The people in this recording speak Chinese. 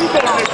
你怎么